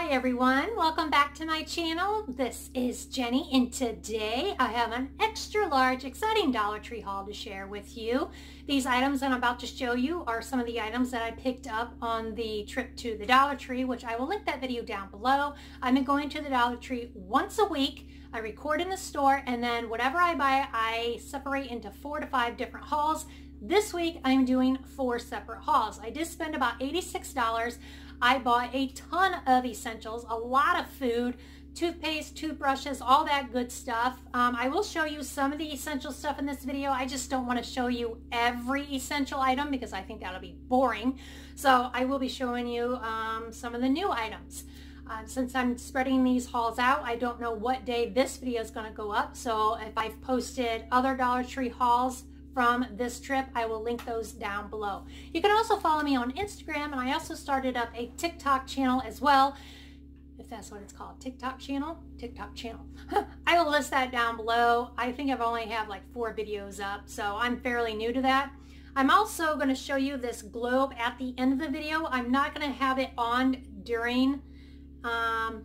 Hi everyone, welcome back to my channel. This is Jenny and today I have an extra large exciting Dollar Tree haul to share with you. These items that I'm about to show you are some of the items that I picked up on the trip to the Dollar Tree, which I will link that video down below. I've been going to the Dollar Tree once a week. I record in the store and then whatever I buy, I separate into four to five different hauls. This week I'm doing four separate hauls. I did spend about $86. I bought a ton of essentials, a lot of food, toothpaste, toothbrushes, all that good stuff. Um, I will show you some of the essential stuff in this video. I just don't want to show you every essential item because I think that'll be boring. So I will be showing you um, some of the new items. Uh, since I'm spreading these hauls out, I don't know what day this video is going to go up. So if I've posted other Dollar Tree hauls from this trip. I will link those down below. You can also follow me on Instagram and I also started up a TikTok channel as well. If that's what it's called, TikTok channel, TikTok channel. I will list that down below. I think I've only have like four videos up, so I'm fairly new to that. I'm also going to show you this globe at the end of the video. I'm not going to have it on during um,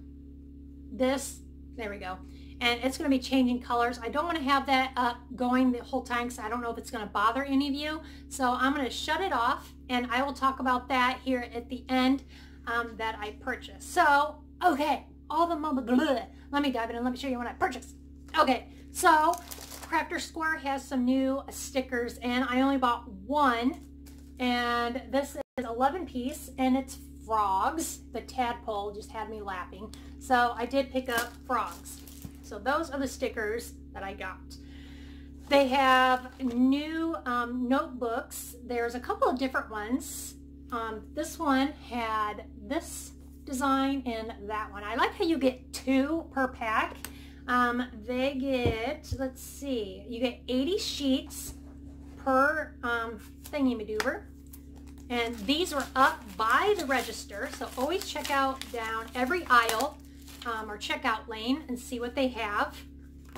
this. There we go and it's going to be changing colors. I don't want to have that up going the whole time because I don't know if it's going to bother any of you. So I'm going to shut it off and I will talk about that here at the end um, that I purchased. So, okay, all the moment, let me dive in and let me show you what I purchased. Okay, so Crafter Square has some new stickers and I only bought one and this is 11 piece and it's frogs. The tadpole just had me laughing. So I did pick up frogs. So those are the stickers that I got. They have new um, notebooks. There's a couple of different ones. Um, this one had this design and that one. I like how you get two per pack. Um, they get, let's see, you get 80 sheets per um, thingy-madoober. And these are up by the register, so always check out down every aisle um, or checkout lane and see what they have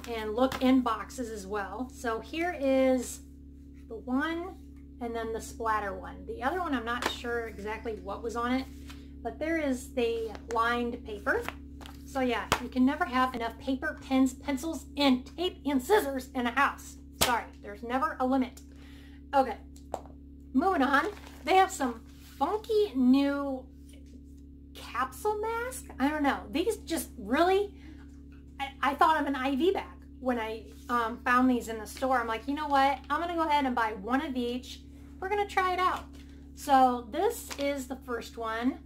and look in boxes as well. So here is the one and then the splatter one. The other one, I'm not sure exactly what was on it, but there is the lined paper. So yeah, you can never have enough paper, pens, pencils, and tape and scissors in a house. Sorry, there's never a limit. Okay, moving on. They have some funky new capsule mask. I don't know. These just really, I, I thought of an IV bag when I um, found these in the store. I'm like, you know what? I'm going to go ahead and buy one of each. We're going to try it out. So this is the first one.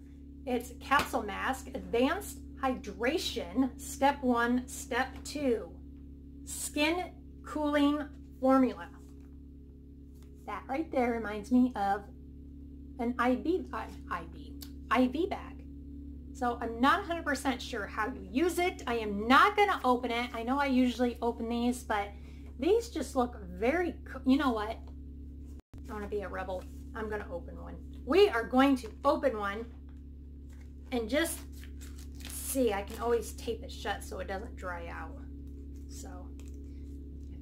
It's capsule mask, advanced hydration, step one, step two, skin cooling formula. That right there reminds me of an IV, IV, IV bag. So I'm not 100% sure how you use it. I am not going to open it. I know I usually open these, but these just look very, you know what? I want to be a rebel. I'm going to open one. We are going to open one and just see. I can always tape it shut so it doesn't dry out. So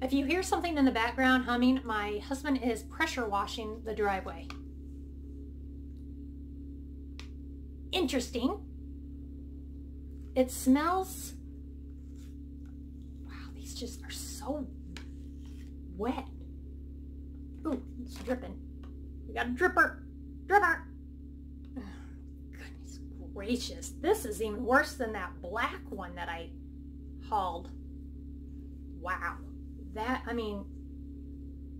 if you hear something in the background humming, my husband is pressure washing the driveway. Interesting. It smells, wow, these just are so wet. Ooh, it's dripping. We got a dripper, dripper. Goodness gracious. This is even worse than that black one that I hauled. Wow. That, I mean,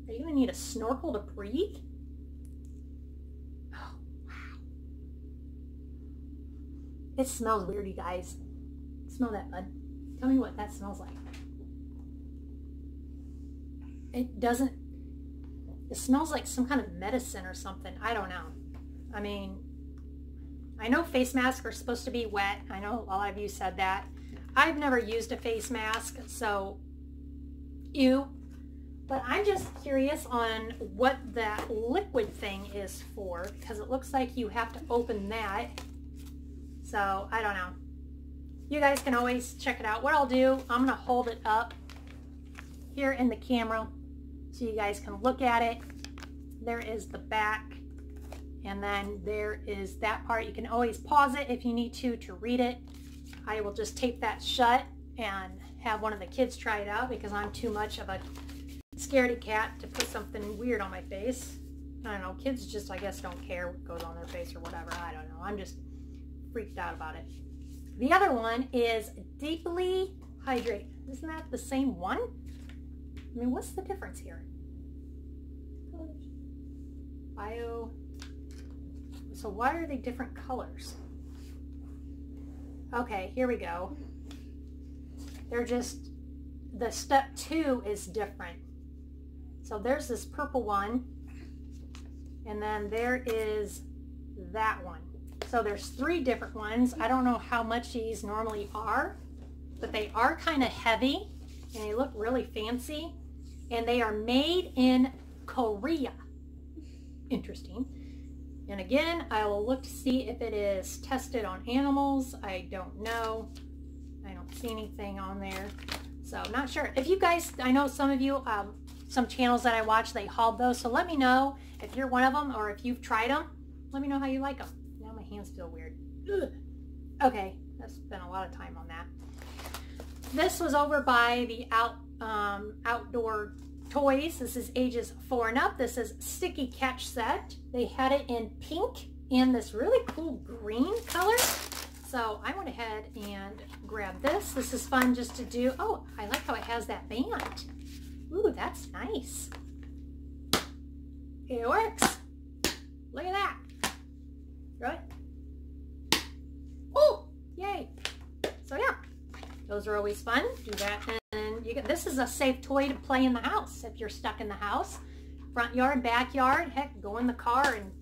are you gonna need a snorkel to breathe? It smells weird, you guys. Smell that, bud. Tell me what that smells like. It doesn't, it smells like some kind of medicine or something. I don't know. I mean, I know face masks are supposed to be wet. I know a lot of you said that. I've never used a face mask, so ew. But I'm just curious on what that liquid thing is for because it looks like you have to open that so I don't know. You guys can always check it out. What I'll do, I'm going to hold it up here in the camera so you guys can look at it. There is the back. And then there is that part. You can always pause it if you need to to read it. I will just tape that shut and have one of the kids try it out because I'm too much of a scaredy cat to put something weird on my face. I don't know, kids just, I guess, don't care what goes on their face or whatever. I don't know. I'm just freaked out about it. The other one is Deeply Hydrate. Isn't that the same one? I mean, what's the difference here? Bio. So why are they different colors? Okay, here we go. They're just, the step two is different. So there's this purple one, and then there is that one. So there's three different ones. I don't know how much these normally are, but they are kind of heavy, and they look really fancy, and they are made in Korea. Interesting. And again, I will look to see if it is tested on animals. I don't know. I don't see anything on there. So not sure. If you guys, I know some of you, um, some channels that I watch, they hauled those. So let me know if you're one of them or if you've tried them. Let me know how you like them. Hands feel weird. Ugh. Okay, that's been a lot of time on that. This was over by the out um, outdoor toys. This is ages four and up. This is Sticky Catch Set. They had it in pink and this really cool green color. So I went ahead and grabbed this. This is fun just to do. Oh, I like how it has that band. Ooh, that's nice. It works. Look at that. Right? Those are always fun. Do that and you get, this is a safe toy to play in the house if you're stuck in the house. Front yard, backyard, heck, go in the car and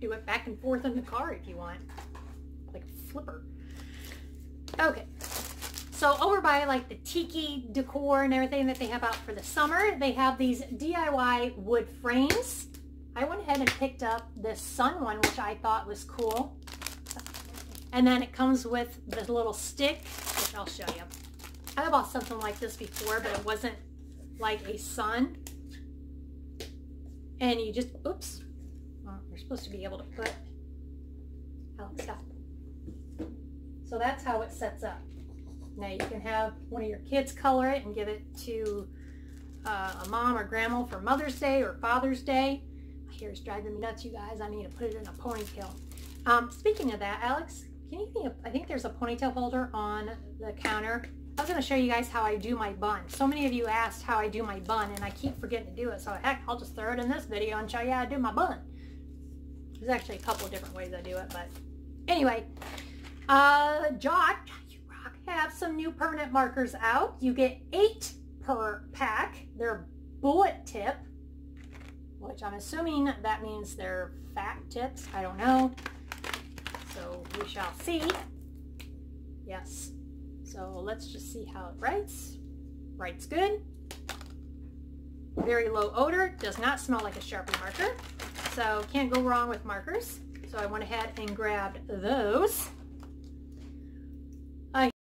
do it back and forth in the car if you want. Like a flipper. Okay. So over by like the tiki decor and everything that they have out for the summer, they have these DIY wood frames. I went ahead and picked up this sun one, which I thought was cool. And then it comes with the little stick, I'll show you. I bought something like this before, but it wasn't like a sun. And you just, oops, well, you're supposed to be able to put, Alex, stop. So that's how it sets up. Now you can have one of your kids color it and give it to uh, a mom or grandma for Mother's Day or Father's Day. My hair is driving me nuts, you guys. I need to put it in a ponytail. Um, speaking of that, Alex, can you me a, I think there's a ponytail holder on the counter. I was going to show you guys how I do my bun. So many of you asked how I do my bun, and I keep forgetting to do it. So heck, I'll just throw it in this video and show you how I do my bun. There's actually a couple different ways I do it, but anyway, uh, Jot, have some new permanent markers out. You get eight per pack. They're bullet tip, which I'm assuming that means they're fat tips. I don't know. So we shall see. Yes. So let's just see how it writes. Writes good. Very low odor. Does not smell like a Sharpie marker. So can't go wrong with markers. So I went ahead and grabbed those.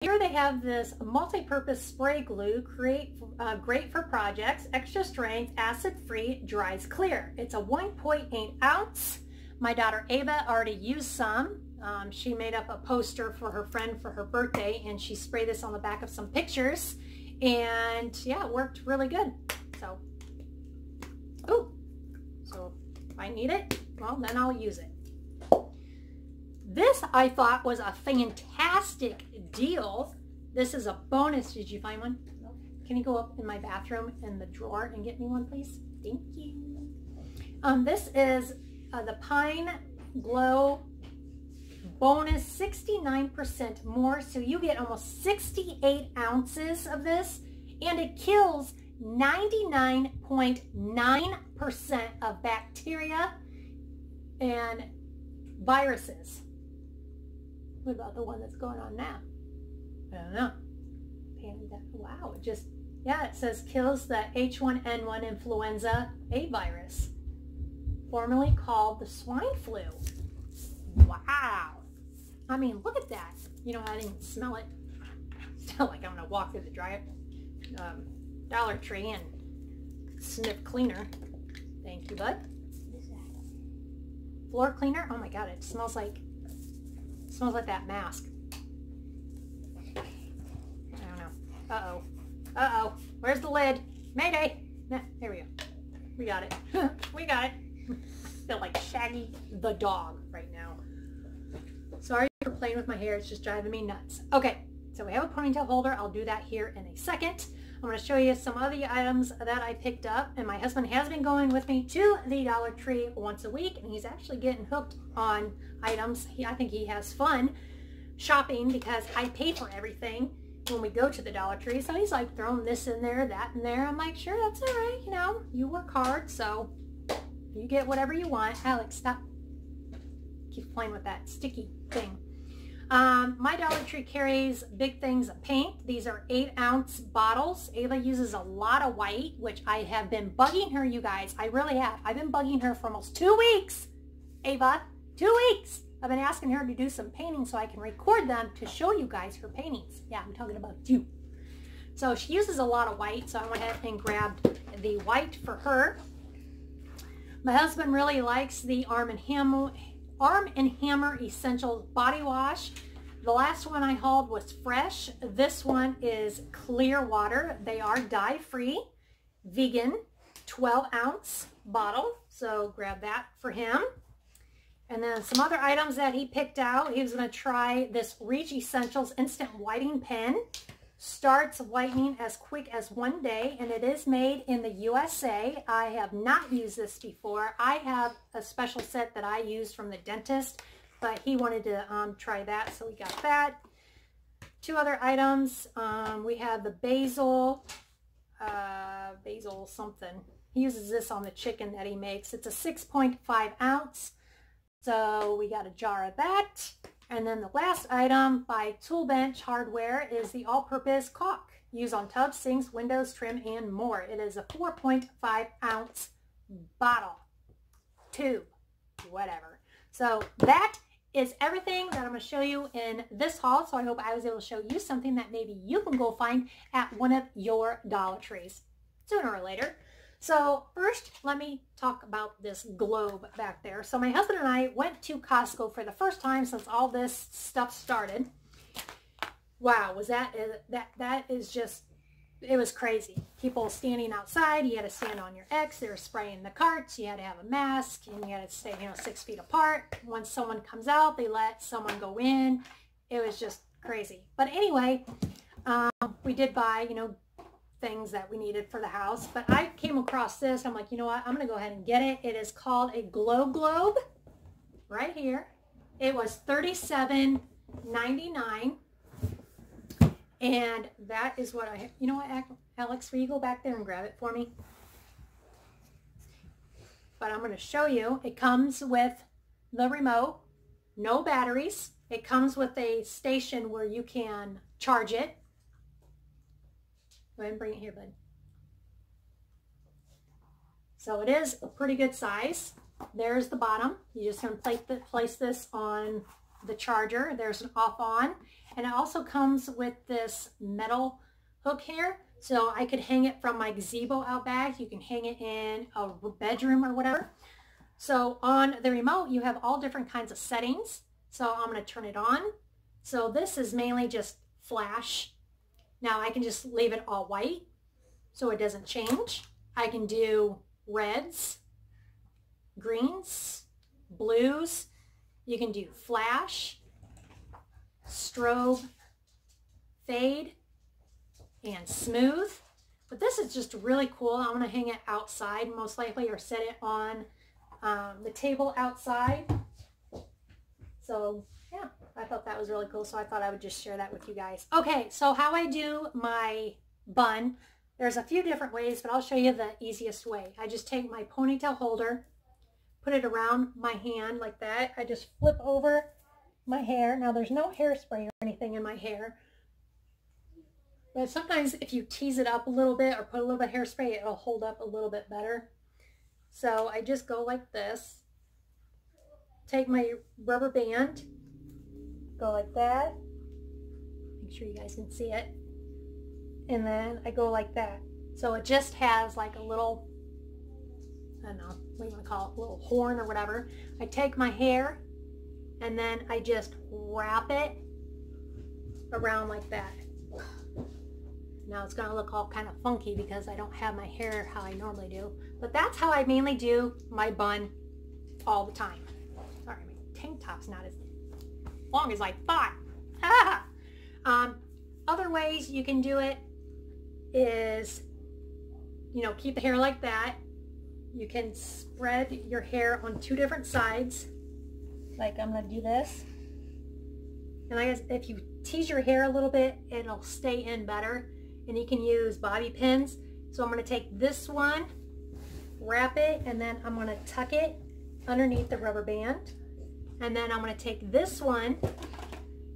Here they have this multi-purpose spray glue, create, uh, great for projects, extra strength, acid-free, dries clear. It's a 1.8 ounce. My daughter Ava already used some. Um, she made up a poster for her friend for her birthday and she sprayed this on the back of some pictures and yeah, it worked really good. So, oh, so if I need it, well, then I'll use it. This I thought was a fantastic deal. This is a bonus. Did you find one? Can you go up in my bathroom in the drawer and get me one, please? Thank you. Um, this is uh, the Pine Glo bonus 69% more. So you get almost 68 ounces of this and it kills 99.9% of bacteria and viruses. What about the one that's going on now? I don't know. Panda. Wow, it just, yeah, it says kills the H1N1 influenza A virus, formerly called the swine flu. Wow. I mean, look at that. You know, I didn't even smell it. Like I'm to walk through the dry, um, Dollar Tree and sniff cleaner. Thank you, bud. floor cleaner. Oh my God, it smells like, it smells like that mask. I don't know. Uh-oh. Uh-oh. Where's the lid? Mayday. Nah, there we go. We got it. we got it. I feel like Shaggy the dog right now. Sorry for playing with my hair. It's just driving me nuts. Okay, so we have a ponytail holder. I'll do that here in a second. I'm going to show you some of the items that I picked up. And my husband has been going with me to the Dollar Tree once a week. And he's actually getting hooked on items. He, I think he has fun shopping because I pay for everything when we go to the Dollar Tree. So he's like throwing this in there, that in there. I'm like, sure, that's all right. You know, you work hard, so you get whatever you want. Alex, stop. Keep playing with that sticky thing. Um, my Dollar Tree carries big things of paint. These are eight ounce bottles. Ava uses a lot of white, which I have been bugging her, you guys. I really have. I've been bugging her for almost two weeks. Ava, two weeks. I've been asking her to do some painting so I can record them to show you guys her paintings. Yeah, I'm talking about you. So she uses a lot of white, so I went ahead and grabbed the white for her. My husband really likes the Arm & Hammer, Arm & Hammer Essentials Body Wash. The last one I hauled was fresh. This one is clear water. They are dye-free, vegan, 12 ounce bottle. So grab that for him. And then some other items that he picked out. He was going to try this Reach Essentials Instant Whitening Pen starts whitening as quick as one day and it is made in the USA. I have not used this before. I have a special set that I use from the dentist, but he wanted to um, try that, so we got that. Two other items. Um, we have the basil, uh, basil something. He uses this on the chicken that he makes. It's a 6.5 ounce. So we got a jar of that. And then the last item by Toolbench Hardware is the all-purpose caulk used on tubs, sinks, windows, trim, and more. It is a 4.5 ounce bottle, tube, whatever. So that is everything that I'm going to show you in this haul. So I hope I was able to show you something that maybe you can go find at one of your Dollar Trees sooner or later. So first, let me talk about this globe back there. So my husband and I went to Costco for the first time since all this stuff started. Wow, was that, that, that is just, it was crazy. People standing outside, you had to stand on your X, they were spraying the carts, you had to have a mask, and you had to stay, you know, six feet apart. Once someone comes out, they let someone go in. It was just crazy. But anyway, um, we did buy, you know, things that we needed for the house. But I came across this. I'm like, you know what? I'm going to go ahead and get it. It is called a Glow Globe right here. It was $37.99. And that is what I. You know what, Alex, will you go back there and grab it for me? But I'm going to show you. It comes with the remote, no batteries. It comes with a station where you can charge it Go ahead and bring it here, bud. So it is a pretty good size. There's the bottom. You just going to place this on the charger. There's an off on. And it also comes with this metal hook here. So I could hang it from my gazebo out back. You can hang it in a bedroom or whatever. So on the remote, you have all different kinds of settings. So I'm going to turn it on. So this is mainly just flash now I can just leave it all white so it doesn't change. I can do reds, greens, blues. You can do flash, strobe, fade, and smooth. But this is just really cool. I'm going to hang it outside most likely or set it on um, the table outside. So I thought that was really cool, so I thought I would just share that with you guys. Okay, so how I do my bun, there's a few different ways, but I'll show you the easiest way. I just take my ponytail holder, put it around my hand like that. I just flip over my hair. Now there's no hairspray or anything in my hair. But sometimes if you tease it up a little bit or put a little bit of hairspray, it'll hold up a little bit better. So I just go like this. Take my rubber band go like that. Make sure you guys can see it. And then I go like that. So it just has like a little I don't know, what do you want to call it, little horn or whatever. I take my hair and then I just wrap it around like that. Now it's going to look all kind of funky because I don't have my hair how I normally do. But that's how I mainly do my bun all the time. Sorry, my tank top's not as long as I thought. um, other ways you can do it is, you know, keep the hair like that. You can spread your hair on two different sides. Like I'm to do this. And I guess if you tease your hair a little bit, it'll stay in better and you can use bobby pins. So I'm to take this one, wrap it, and then I'm to tuck it underneath the rubber band. And then I'm going to take this one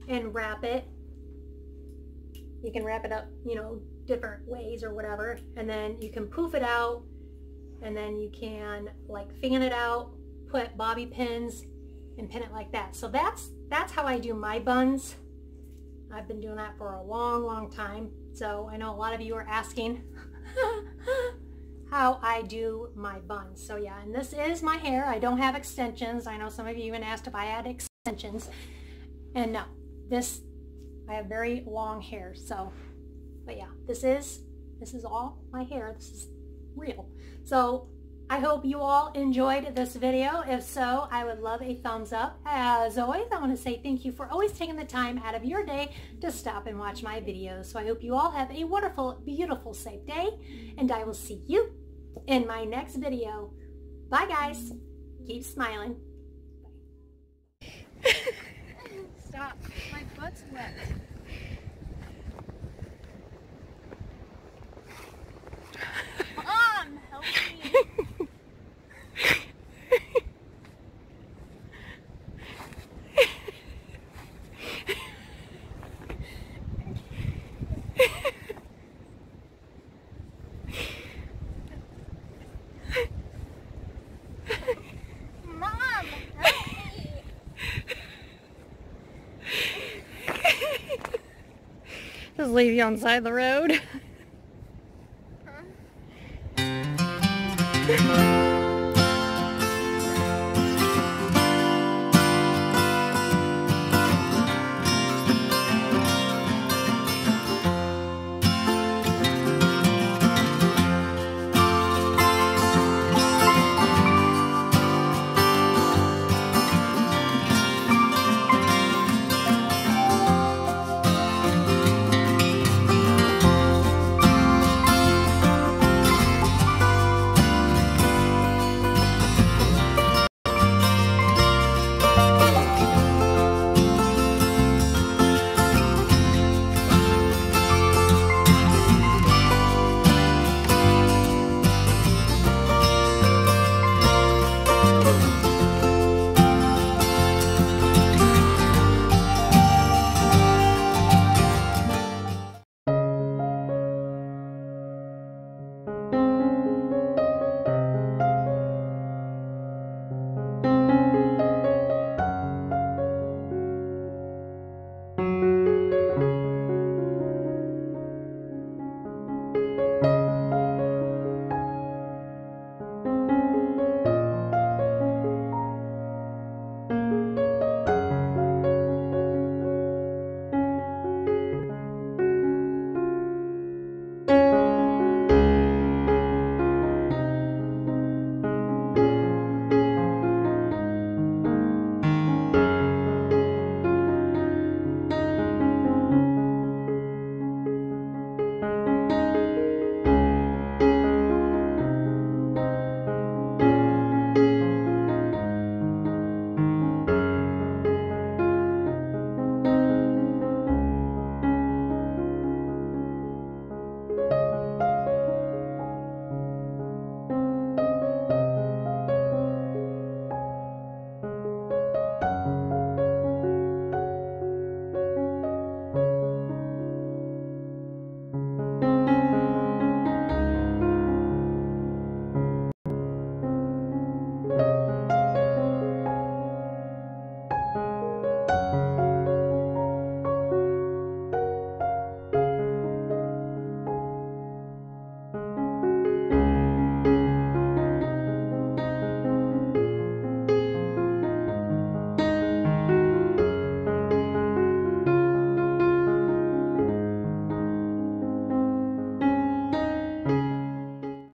and wrap it. You can wrap it up, you know, different ways or whatever. And then you can poof it out and then you can like fan it out, put bobby pins and pin it like that. So that's, that's how I do my buns. I've been doing that for a long, long time. So I know a lot of you are asking how I do my buns. So yeah, and this is my hair. I don't have extensions. I know some of you even asked if I had extensions. And no, this, I have very long hair. So, but yeah, this is, this is all my hair. This is real. So I hope you all enjoyed this video. If so, I would love a thumbs up. As always, I want to say thank you for always taking the time out of your day to stop and watch my videos. So I hope you all have a wonderful, beautiful, safe day, and I will see you in my next video. Bye, guys. Keep smiling. Stop. My butt's wet. Mom, help me. Mom, help me. Just leave you on the side of the road.